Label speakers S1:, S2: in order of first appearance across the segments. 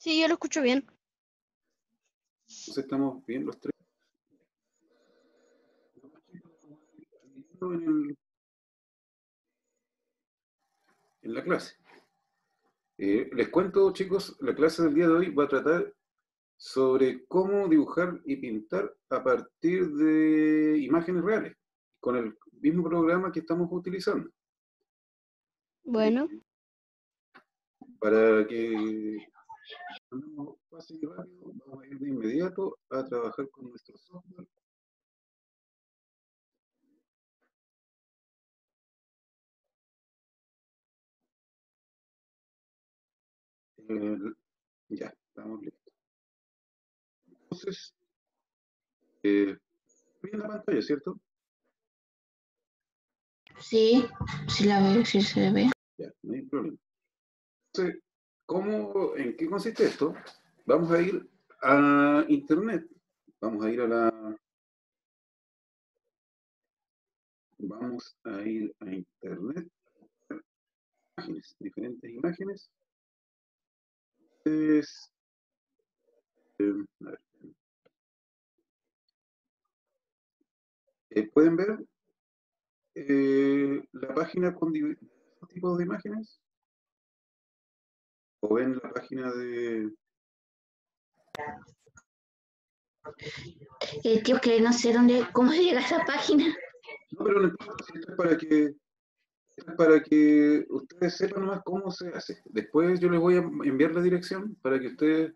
S1: Sí, yo lo escucho bien.
S2: Entonces estamos bien los tres. En, el- en la clase. Eh, les cuento, chicos, la clase del día de hoy va a tratar sobre cómo dibujar y pintar a partir de imágenes reales, con el mismo programa que estamos utilizando.
S1: Bueno,
S2: Para que andemos fácil y rápido, vamos a ir de inmediato a trabajar con nuestro software. El- ya, estamos listos. Entonces, eh, la pantalla, ¿cierto?
S3: Sí, sí la veo, sí se ve.
S2: Ya, no hay problema. Entonces, ¿cómo, en qué consiste esto? Vamos a ir a Internet. Vamos a ir a la... Vamos a ir a Internet. Imágenes, diferentes imágenes. Entonces, eh. Eh, ¿Pueden ver eh, la página con diversos tipos de imágenes? ¿O ven la página de...
S3: Eh, tío, que no sé dónde, cómo se llega a esa página.
S2: No, pero no importa, esto es para que, es para que ustedes sepan más cómo se hace. Después yo les voy a enviar la dirección para que ustedes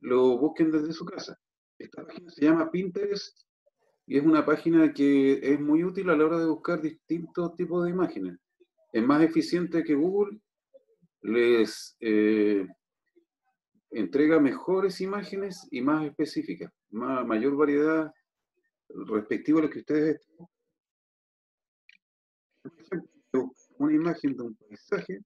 S2: lo busquen desde su casa. Esta página se llama Pinterest y es una página que es muy útil a la hora de buscar distintos tipos de imágenes. Es más eficiente que Google, les eh, entrega mejores imágenes y más específicas, ma- mayor variedad respectivo a lo que ustedes una imagen de un paisaje,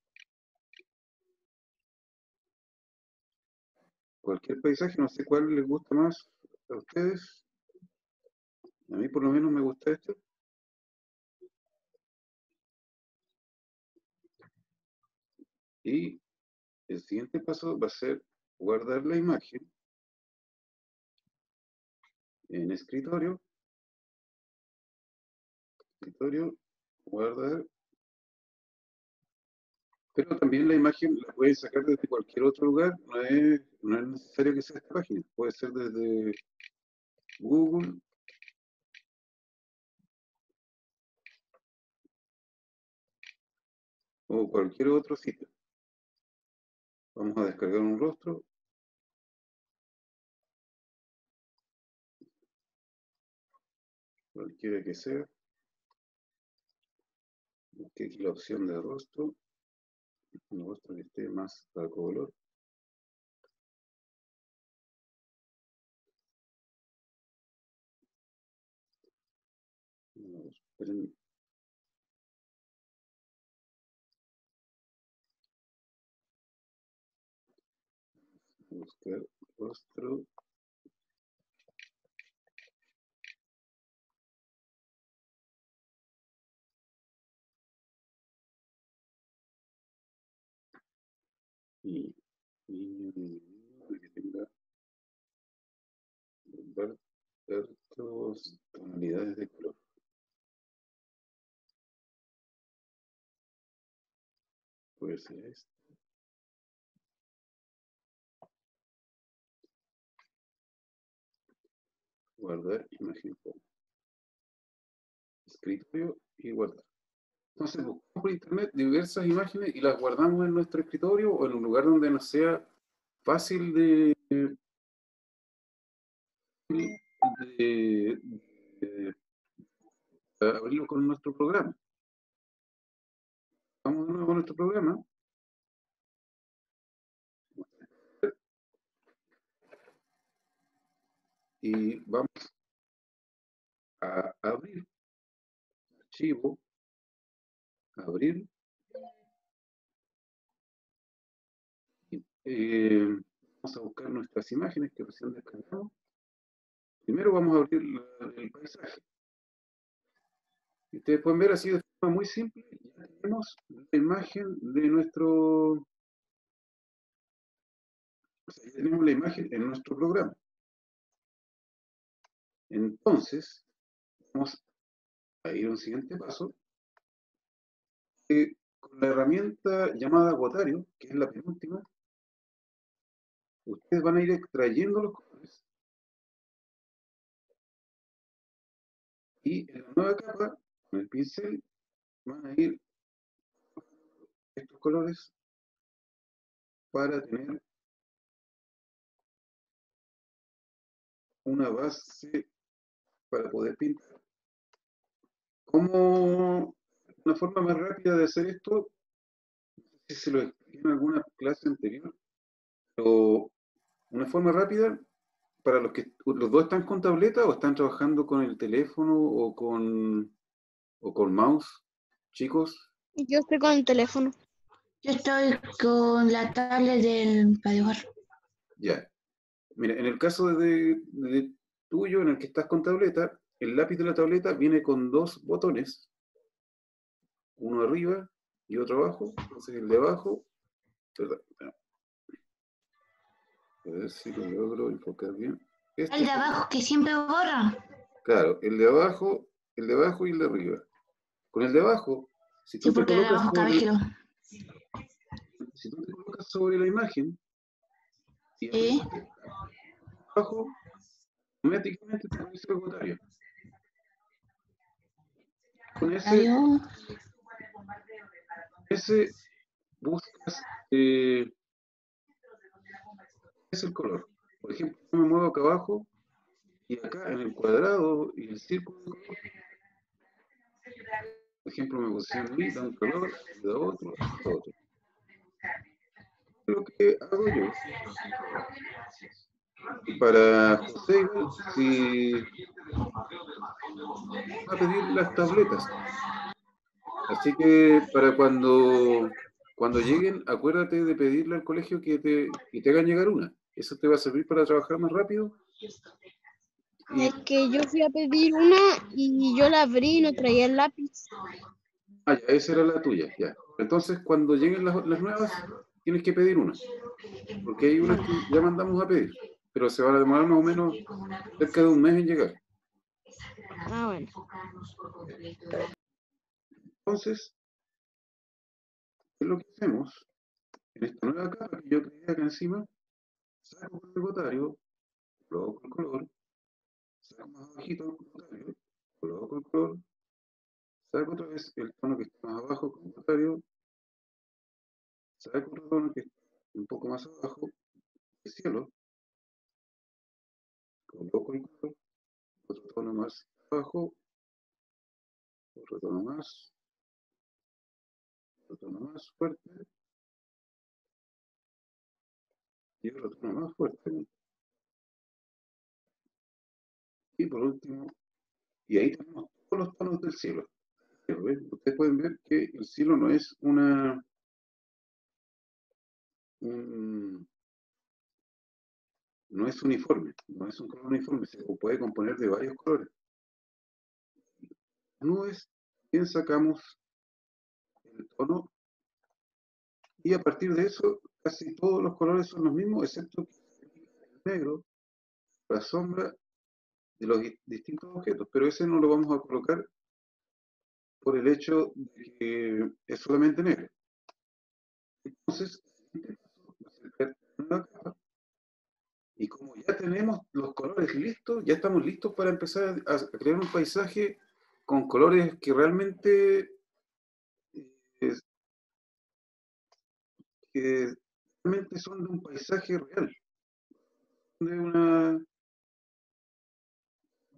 S2: cualquier paisaje, no sé cuál les gusta más a ustedes. A mí por lo menos me gusta este. Y el siguiente paso va a ser guardar la imagen en escritorio. Escritorio, guardar. Pero también la imagen la pueden sacar desde cualquier otro lugar, no es, no es necesario que sea esta página, puede ser desde Google. O cualquier otro sitio. Vamos a descargar un rostro. Cualquiera que sea. Aquí la opción de rostro. Un rostro que esté más a color. No, esperen. Buscar rostro. Y, y, y que tenga vertos tonalidades de color. Puede ser este. Guardar imagen como. Escritorio y guardar. Entonces buscamos por internet diversas imágenes y las guardamos en nuestro escritorio o en un lugar donde nos sea fácil de, de, abrirlo con nuestro programa. Vamos de nuevo con nuestro programa. Y vamos a abrir archivo, abrir. eh, vamos a buscar nuestras imágenes que recién descargamos. Primero vamos a abrir el paisaje. Ustedes pueden ver así de forma muy simple, ya tenemos la imagen de nuestro Entonces, ya tenemos la imagen en nuestro programa. Entonces, vamos a ir a un siguiente paso. con la herramienta llamada Gotario, que es la penúltima, ustedes van a ir extrayendo los colores. Y en la nueva capa, con el pincel, van a ir estos colores para tener una base para poder pintar. ¿Cómo una forma más rápida de hacer esto? No sé si se lo expliqué en alguna clase anterior, pero una forma rápida para los que los dos están con tableta o están trabajando con el teléfono o con o con mouse, chicos.
S1: Yo estoy con el teléfono.
S3: Yo estoy con la tablet del para dibujar.
S2: Ya. Mira, en el caso de, de tuyo, en el que estás con tableta, el lápiz de la tableta viene con dos botones, uno arriba y otro abajo. Entonces el de abajo, perdón, a ver si lo logro enfocar bien. Este
S3: El de abajo que siempre borra.
S2: Claro, el de abajo, el de abajo y el de arriba. Con el de abajo, si tú
S3: Sí,
S2: te colocas
S3: abajo
S2: sobre, si tú te colocas sobre la imagen y abajo, automáticamente el. Con ese,
S3: Adiós.
S2: ese buscas eh, es el color. Por ejemplo, yo me muevo acá abajo y acá en el cuadrado y el círculo por ejemplo, me posiciono ahí, da un color, da otro, da otro. Lo que hago yo para José, si va a pedir las tabletas. Así que para cuando, cuando lleguen, acuérdate de pedirle al colegio que te, que te hagan llegar una. Eso te va a servir para trabajar más rápido. Y,
S1: Es que yo fui a pedir una y yo la abrí y no traía el lápiz.
S2: ah, ya, esa era la tuya, ya. Entonces, cuando lleguen las, las nuevas, tienes que pedir una. Porque hay unas que ya mandamos a pedir, pero se van a demorar más o menos cerca de un mes en llegar.
S1: Ah, bueno.
S2: Entonces, ¿qué es lo que hacemos? En esta nueva capa que yo creé acá encima, saco con el botario, coloco el color, saco más abajito el botario, coloco el color, saco otra vez el tono que está más abajo con el botario, saco otro tono que está un poco más abajo, el cielo, coloco el color, otro tono más abajo, otro tono más, otro tono más fuerte y otro tono más fuerte. Y por último, y ahí tenemos todos los tonos del cielo. Ustedes pueden ver que el cielo no es una un- no es uniforme, no es un color uniforme, se puede componer de varios colores. Nubes, bien sacamos el tono y a partir de eso casi todos los colores son los mismos excepto el negro, la sombra de los di- distintos objetos, pero ese no lo vamos a colocar por el hecho de que es solamente negro. Entonces, el siguiente paso va a ser crear una nueva capa. Y como ya tenemos los colores listos, ya estamos listos para empezar a, crear un paisaje con colores que realmente eh, que realmente son de un paisaje real, de una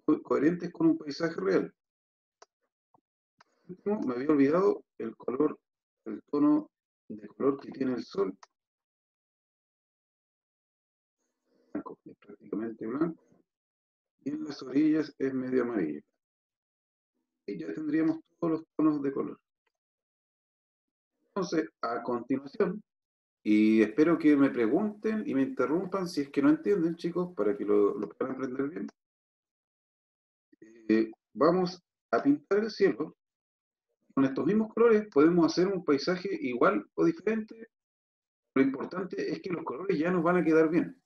S2: co- coherentes con un paisaje real. Me había olvidado el color, el tono de color que tiene el sol. Blanco. Y en las orillas es medio amarillo. Y ya tendríamos todos los tonos de color. Entonces, a continuación, y espero que me pregunten y me interrumpan si es que no entienden, chicos, para que lo, lo puedan aprender bien. Eh, vamos a pintar el cielo. Con estos mismos colores podemos hacer un paisaje igual o diferente Lo importante es que los colores ya nos van a quedar bien.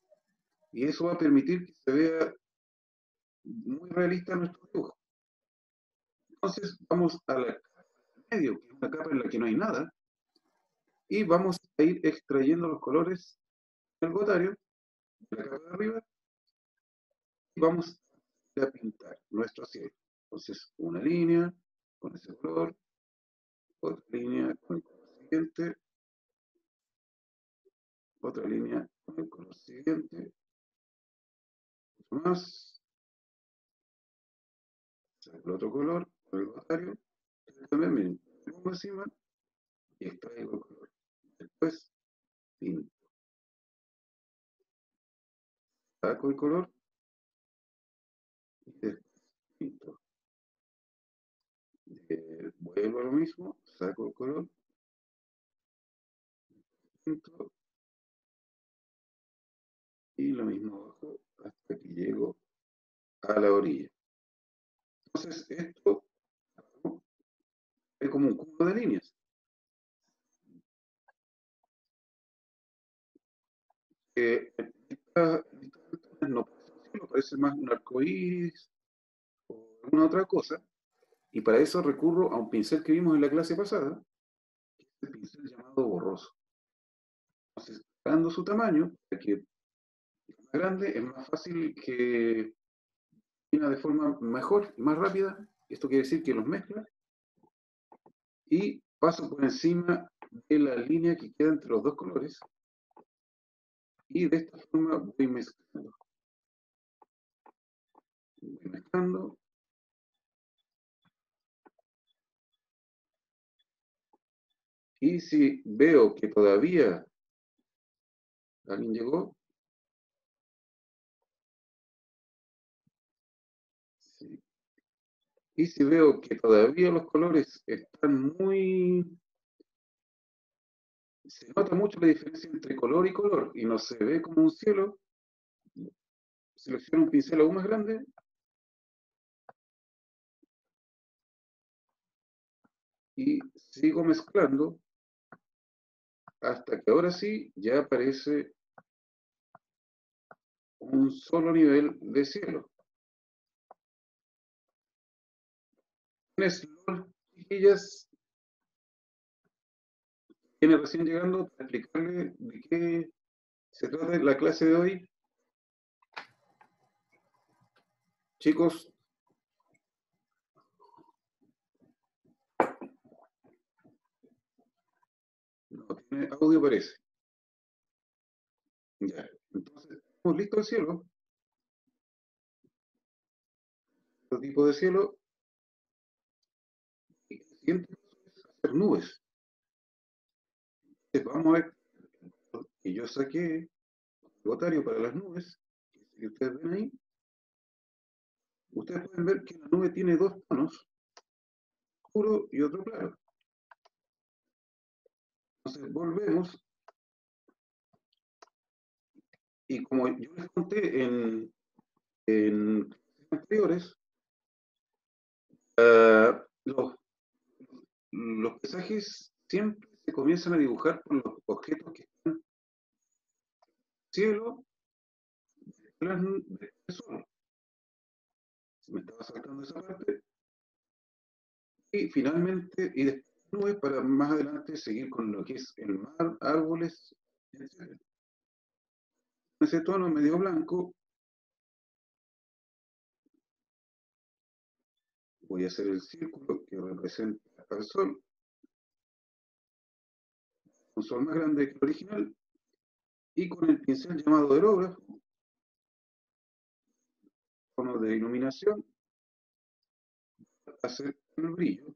S2: Y eso va a permitir que se vea muy realista nuestro dibujo. Entonces vamos a la capa medio, que es una capa en la que no hay nada, y vamos a ir extrayendo los colores del gotario, de la capa de arriba, y vamos a pintar nuestro cielo. Entonces, una línea con ese color, otra línea con el color siguiente, otra línea con el color siguiente, más, el otro color, el gotario, también miren, pongo encima y extraigo el color. Después pinto. Saco el color y después pinto. Eh, vuelvo a lo mismo, saco el color, pinto y lo mismo abajo hasta que llego a la orilla. Entonces esto es como un cubo de líneas. Eh, esta, esta no parece más un arco iris o alguna otra cosa, y para eso recurro a un pincel que vimos en la clase pasada, que es el pincel llamado borroso. Entonces, dando su tamaño, para que grande, es más fácil que de forma mejor y más rápida. Esto quiere decir que los mezcla y paso por encima de la línea que queda entre los dos colores y de esta forma voy mezclando. Voy mezclando. Y si veo que todavía alguien llegó, Y si veo que todavía los colores están muy... Se nota mucho la diferencia entre color y color y no se ve como un cielo, selecciono un pincel aún más grande y sigo mezclando hasta que ahora sí ya aparece un solo nivel de cielo. Chiquillas, viene recién llegando para explicarle de qué se trata la clase de hoy. Chicos, no tiene audio parece. Ya, entonces, ¿estamos listos el cielo? Este tipo de cielo hacer nubes. Entonces, vamos a ver que yo saqué el botario para las nubes, que ustedes ven ahí. Ustedes pueden ver que la nube tiene dos tonos, oscuro y otro claro. Entonces volvemos y como yo les conté en, en anteriores, uh, los los paisajes siempre se comienzan a dibujar por los objetos que están cielo, del sol. Se me estaba saltando esa parte. Y finalmente, y después nubes para más adelante seguir con lo que es el mar, árboles, etc. Ese tono medio blanco voy a hacer el círculo que representa al sol, un sol más grande que el original, y con el pincel llamado aerógrafo, tono de iluminación, hacer el brillo,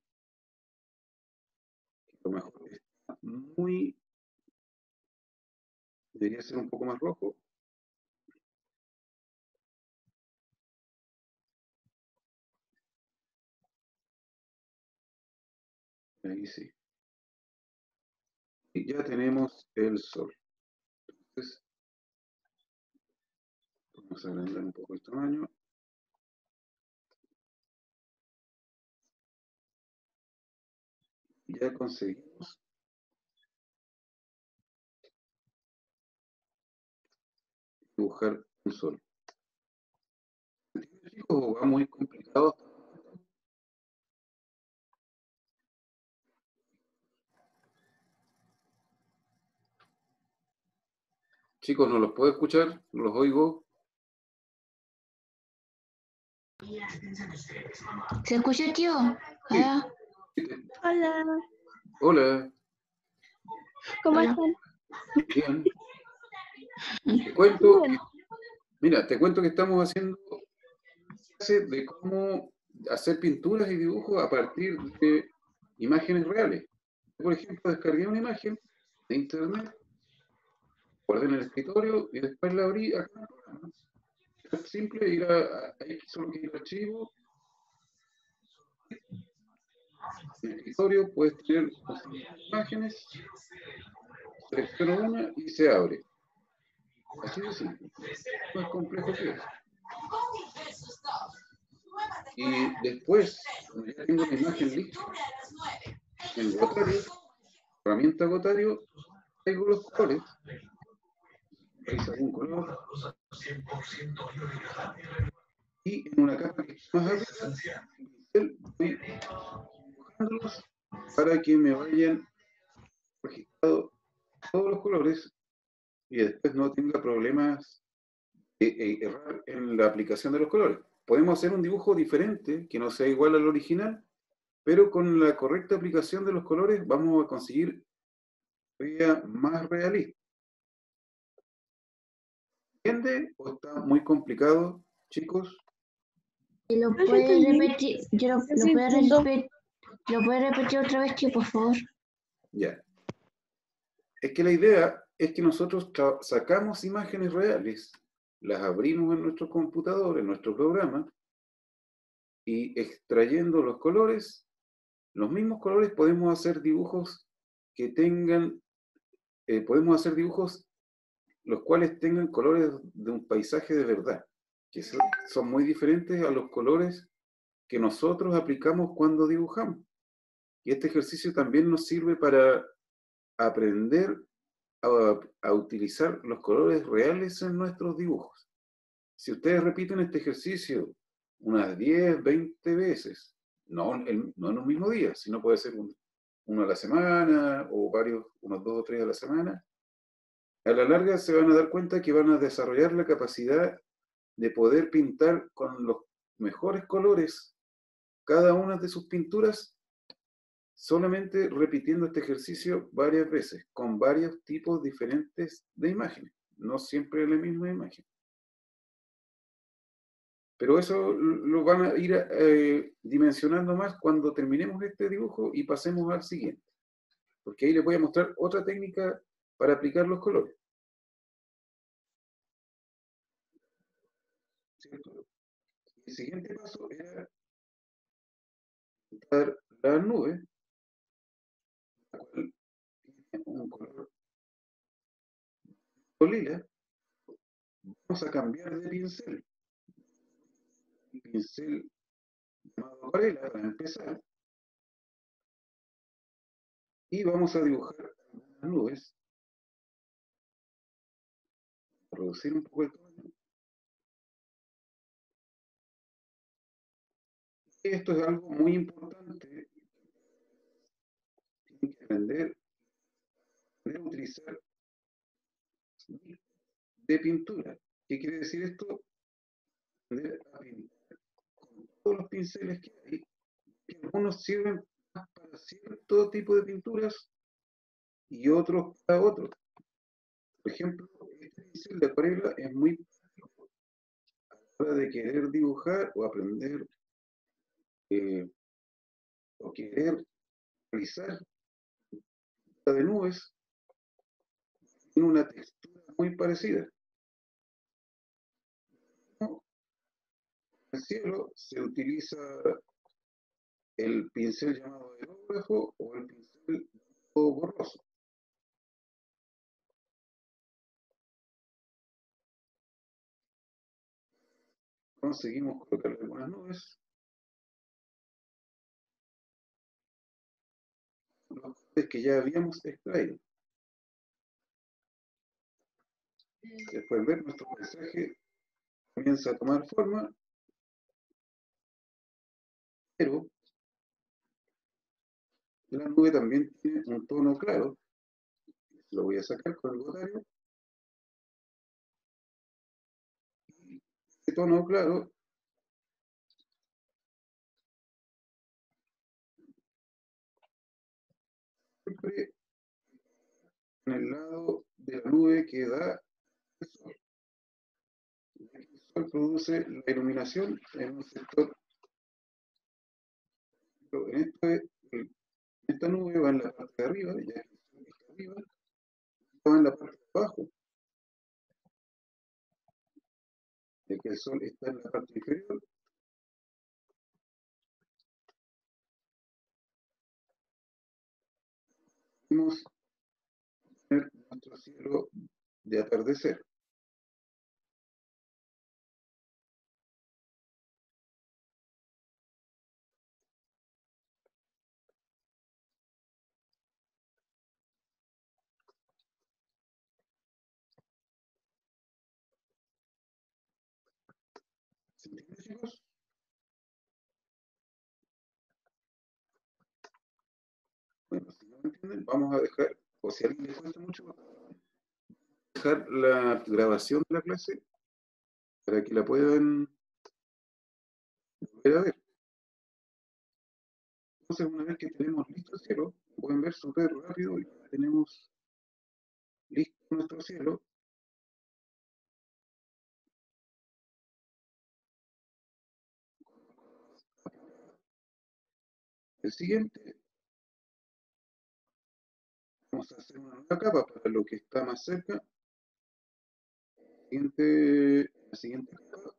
S2: lo mejor está muy, debería ser un poco más rojo, Ahí sí. Y ya tenemos el sol. Entonces, vamos a agrandar un poco el tamaño. Ya conseguimos dibujar un sol. ¿Entienden, chicos? ¿O va muy complicado? Chicos, no los puedo escuchar, no los oigo.
S3: ¿Se escucha, tío?
S2: Sí.
S1: Hola,
S2: Hola,
S1: ¿cómo
S3: Hola.
S1: están?
S2: bien. Te cuento, que- mira, te cuento que estamos haciendo clases de cómo hacer pinturas y dibujos a partir de imágenes reales. Por ejemplo, descargué una imagen de internet, guardé en el escritorio y después la abrí acá el. Es simple, ir a, ahí solo que al archivo. En el escritorio puedes tener imágenes, selecciono una y se abre. Así de simple. No es complejo que eso. Y después, cuando ya tengo la imagen lista, en Gotario, herramienta Gotario, traigo los colores. Y en una capa que está más arriba, voy dibujándolos para que me vayan registrados todos los colores y después no tenga problemas de eh, errar en la aplicación de los colores. Podemos hacer un dibujo diferente, que no sea igual al original, pero con la correcta aplicación de los colores vamos a conseguir sea más realista. ¿Entiende o está muy complicado, chicos?
S3: ¿y ¿Lo puede repetir? Yo lo,
S1: Yo
S3: lo
S1: sí
S3: puede
S1: entiendo.
S3: repetir, ¿Lo puede repetir otra vez, tío, por favor?
S2: Ya. Es que la idea es que nosotros sacamos imágenes reales, las abrimos en nuestro computador, en nuestro programa, y extrayendo los colores, los mismos colores podemos hacer dibujos que tengan, eh, podemos hacer dibujos los cuales tengan colores de un paisaje de verdad, que son, muy diferentes a los colores que nosotros aplicamos cuando dibujamos. Y este ejercicio también nos sirve para aprender a, utilizar los colores reales en nuestros dibujos. Si ustedes repiten este ejercicio unas 10, 20 veces, no, no en un mismo día, sino puede ser un- uno a la semana o varios, unos dos o tres a la semana, a la larga se van a dar cuenta que van a desarrollar la capacidad de poder pintar con los mejores colores cada una de sus pinturas solamente repitiendo este ejercicio varias veces, con varios tipos diferentes de imágenes, no siempre la misma imagen. Pero eso lo van a ir eh, dimensionando más cuando terminemos este dibujo y pasemos al siguiente. Porque ahí les voy a mostrar otra técnica para aplicar los colores. ¿Cierto? El siguiente paso era pintar la nube, la cual tiene un color lila. Vamos a cambiar de pincel. El pincel llamado acuarela para empezar. Y vamos a dibujar algunas nubes. Reducir un poco el tamaño. Esto es algo muy importante. Tienen que aprender, a utilizar de pintura. ¿Qué quiere decir esto? Aprender a pintar con todos los pinceles que hay. Que algunos sirven para cierto tipo de pinturas y otros para otros. Por ejemplo, pincel de acuarela es muy a la hora de querer dibujar o aprender eh, o querer realizar pintura de nubes tiene una textura muy parecida. En el cielo se utiliza el pincel llamado aerógrafo o el pincel borroso. Conseguimos colocarle algunas nubes. Los que ya habíamos extraído. Pueden ver, nuestro paisaje comienza a tomar forma, pero la nube también tiene un tono claro. Lo voy a sacar con el botario. Este tono claro siempre en el lado de la nube que da el sol. El sol produce la iluminación en un sector. En, este, en esta nube va en la parte de arriba, ya está arriba, va en la parte de abajo. Que el sol está en la parte inferior, podemos tener nuestro cielo de atardecer. ¿Se entiende, chicos? Bueno, si no me vamos a dejar, o si alguien le cuesta mucho, dejar la grabación de la clase para que la puedan volver a ver. Entonces, una vez que tenemos listo el cielo, lo pueden ver súper rápido y tenemos listo nuestro cielo. El siguiente Vamos a hacer una nueva capa para lo que está más cerca. Siguiente, la siguiente capa.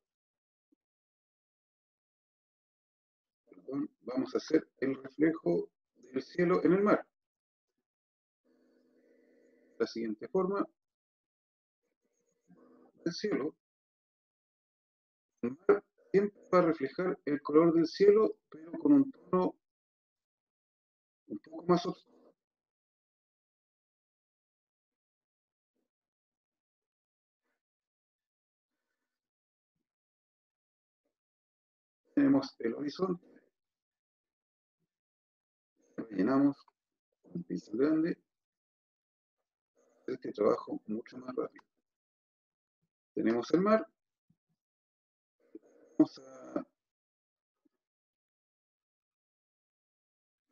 S2: Vamos a hacer el reflejo del cielo en el mar. La siguiente forma. El cielo. El mar siempre va a reflejar el color del cielo, pero con un tono un poco más oscuro. Tenemos el horizonte, rellenamos con pincel grande, este trabajo mucho más rápido. Tenemos el mar, vamos a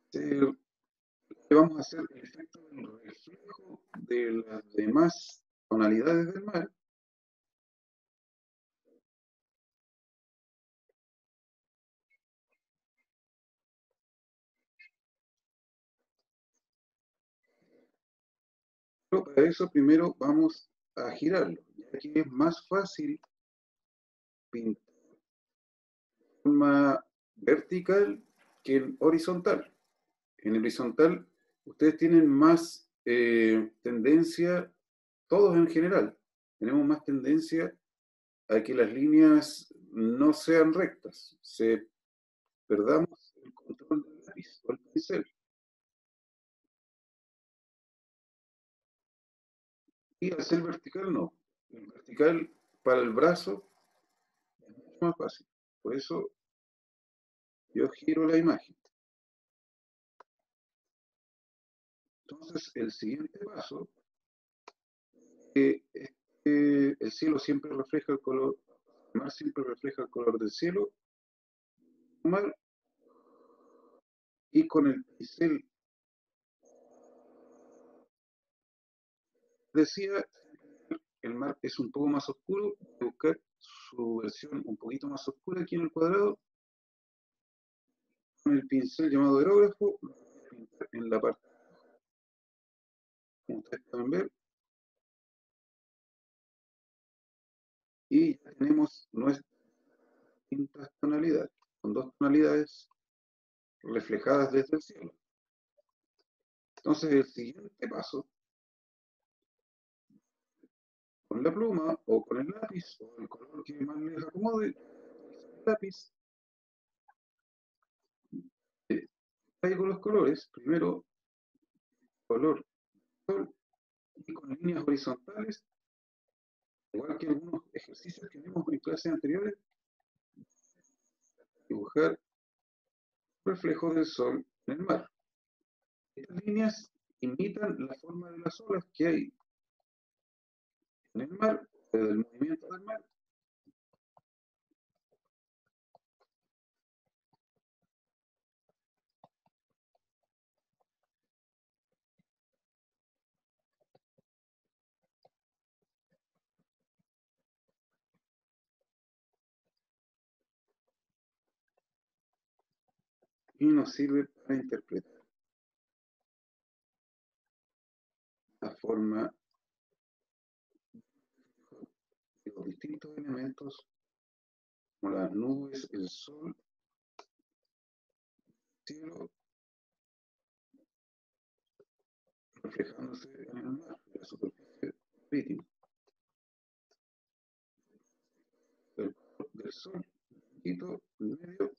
S2: hacer, vamos a hacer el efecto del reflejo de las demás tonalidades del mar Para eso primero vamos a girarlo, ya que es más fácil pintar de forma vertical que en horizontal. En horizontal ustedes tienen más eh, tendencia, todos en general, tenemos más tendencia a que las líneas no sean rectas, se perdamos el control del lápiz o el pincel. Y hacer vertical no. El vertical para el brazo es mucho más fácil. Por eso yo giro la imagen. Entonces, el siguiente paso, eh, el cielo siempre refleja el color, el mar siempre refleja el color del cielo, mar, y con el pincel decía, el mar es un poco más oscuro, voy a buscar su versión un poquito más oscura aquí en el cuadrado, con el pincel llamado aerógrafo, en la parte, como ustedes pueden ver, y tenemos nuestras distintas tonalidades, con dos tonalidades reflejadas desde el cielo. Entonces, el siguiente paso con la pluma o con el lápiz o el color que más les acomode, el lápiz. Eh, traigo los colores, primero color y con líneas horizontales igual que algunos ejercicios que vimos en clases anteriores, dibujar reflejo del sol en el mar. Estas líneas imitan la forma de las olas que hay en el mar, o del movimiento del mar. Y nos sirve para interpretar la forma de distintos elementos como las nubes, el sol, el cielo, reflejándose en el mar, en la superficie marítima. El del sol, en medio,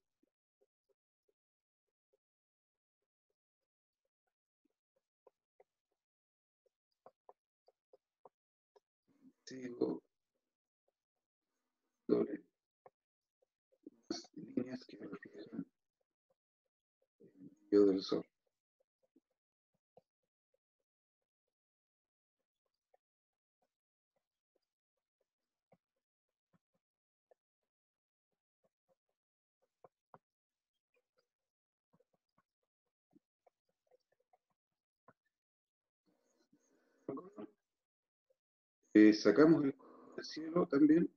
S2: sigo doble las líneas que reflejan el brillo del sol. Eh, sacamos el cielo también,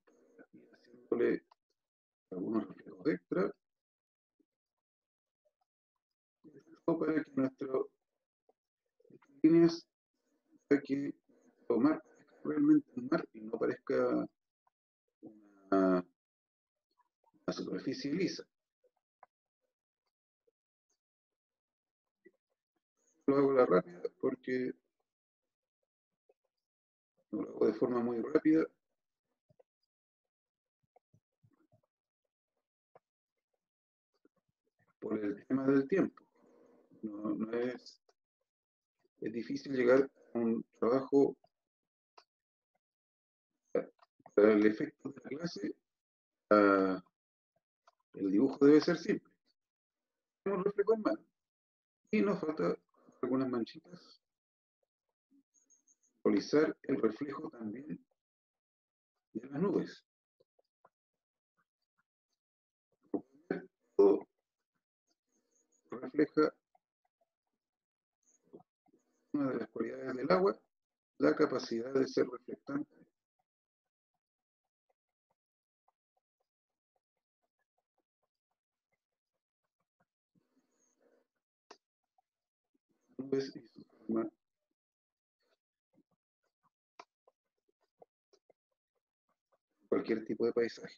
S2: haciéndole algunos reflejos extra, para que nuestro estas líneas para que nuestro mar realmente un mar y no parezca una, una superficie lisa. Lo hago la rápida porque lo hago de forma muy rápida. Por el tema del tiempo. No, no es, es difícil llegar a un trabajo para el efecto de la clase. ah, el dibujo debe ser simple. Reflejo en mano. Y nos falta algunas manchitas simbolizar el reflejo también de las nubes. Todo refleja una de las cualidades del agua, la capacidad de ser reflectante. Nubes y cualquier tipo de paisaje.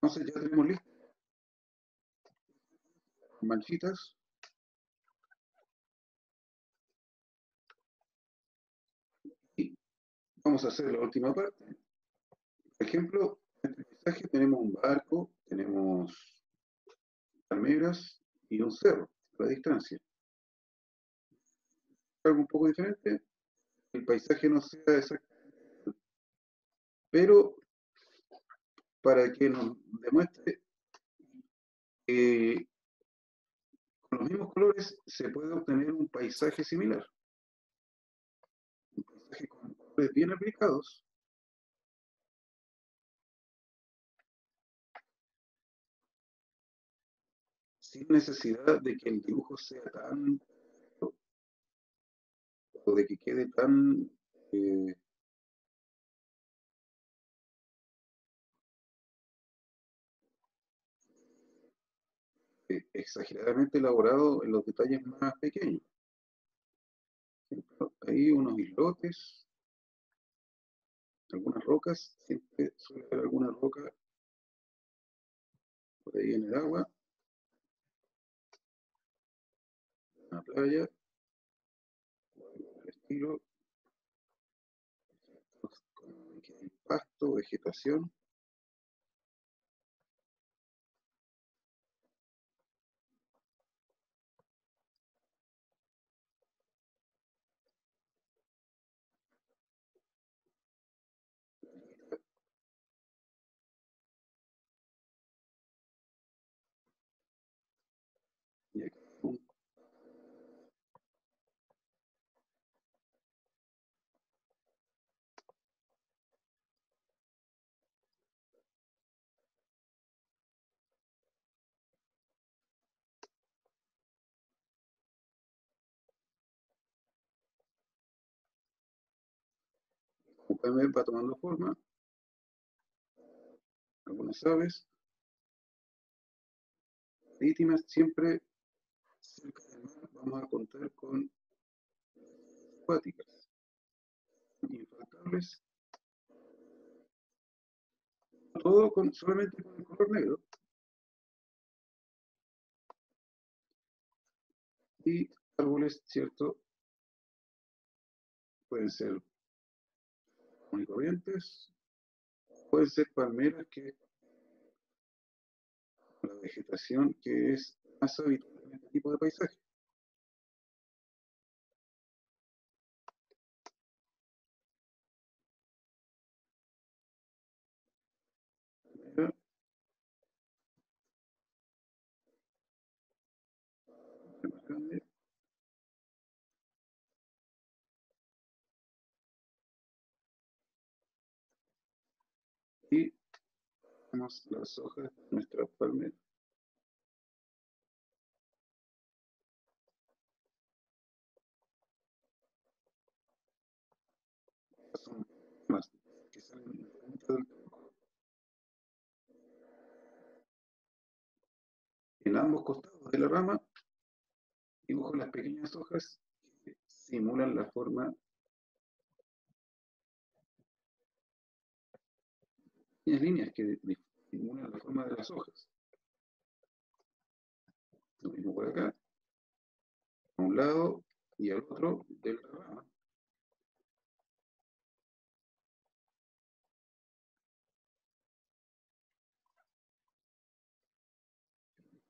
S2: Entonces ya tenemos listo. Manchitas. Y vamos a hacer la última parte. Por ejemplo, en este paisaje tenemos un barco, tenemos palmeras y un cerro la distancia. Algo un poco diferente, el paisaje no sea exactamente, pero para que nos demuestre que con los mismos colores se puede obtener un paisaje similar. Un paisaje con colores bien aplicados. sin necesidad de que el dibujo sea tan o de que quede tan eh, exageradamente elaborado en los detalles más pequeños. Ejemplo, ahí unos islotes, algunas rocas, siempre suele haber alguna roca por ahí en el agua, una playa, el estilo, pasto, vegetación. Ver, va tomando forma. Algunas aves. Marítimas, siempre cerca del mar vamos a contar con acuáticas. Infaltables. Todo con, solamente con el color negro. Y árboles, ¿cierto? Pueden ser muy corrientes, pueden ser palmeras que la vegetación que es más habitual en este tipo de paisaje. Y las hojas de nuestra palmera. Son más que salen del. En ambos costados de la rama dibujo las pequeñas hojas que simulan la forma pequeñas líneas que simulan la forma de las hojas. Lo mismo por acá, a un lado y al otro de la.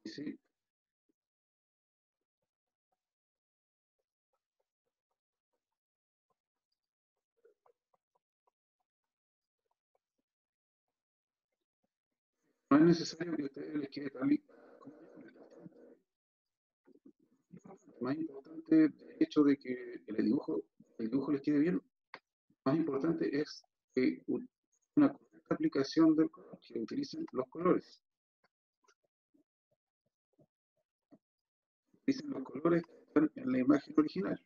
S2: Y sí, no es necesario que ustedes les quede tal más importante el hecho de que el dibujo, el dibujo les quede bien, más importante es que una correcta aplicación del color, que utilicen los colores. Utilicen los colores que están en la imagen original.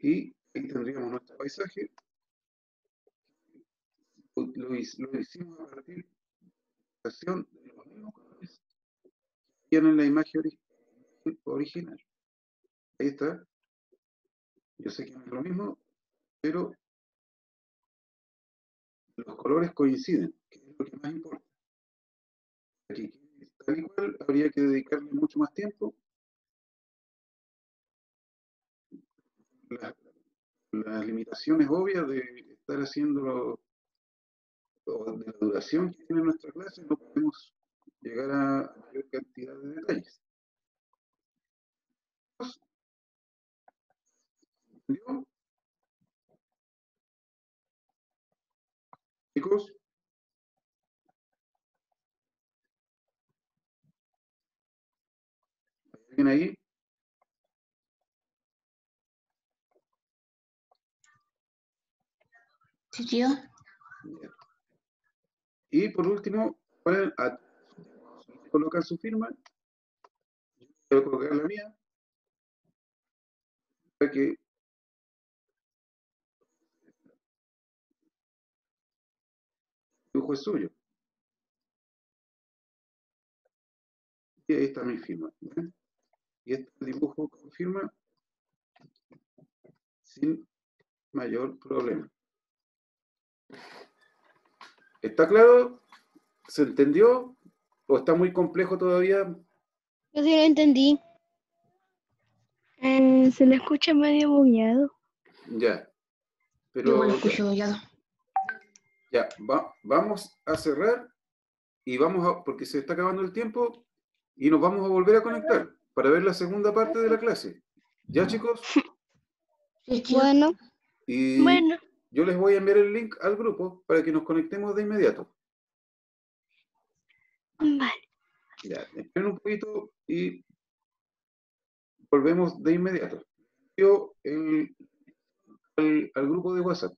S2: Y ahí tendríamos nuestro paisaje. Lo, hicimos a partir de los mismos colores que tienen la imagen original. Ahí está. Yo sé que no es lo mismo, pero los colores coinciden, que es lo que más importa. Aquí, tal y cual, habría que dedicarle mucho más tiempo las limitaciones obvias de estar haciendo o de la duración que tiene nuestra clase, no podemos llegar a mayor cantidad de detalles. Chicos. ¿Hay alguien ahí? Y por último, pueden colocar su firma. Voy a colocar la mía. Para que el dibujo es suyo. Y ahí está mi firma. Y este dibujo con firma sin mayor problema. ¿Está claro? ¿Se entendió? ¿O está muy complejo todavía?
S1: Yo sí lo entendí.
S4: Eh, se le escucha medio bugueado.
S2: Ya.
S3: Yo
S2: Pero
S3: igual lo escucho bollado.
S2: ya, va- vamos a cerrar y vamos a, porque se está acabando el tiempo y nos vamos a volver a conectar para ver la segunda parte de la clase. ¿Ya, chicos?
S1: Bueno,
S2: Y
S4: Bueno,
S2: yo les voy a enviar el link al grupo para que nos conectemos de inmediato.
S4: vale.
S2: Ya, esperen un poquito y volvemos de inmediato. Yo el, al grupo de WhatsApp.